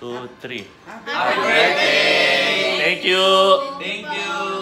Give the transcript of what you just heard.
two, three. Happy birthday! Thank you. Thank you.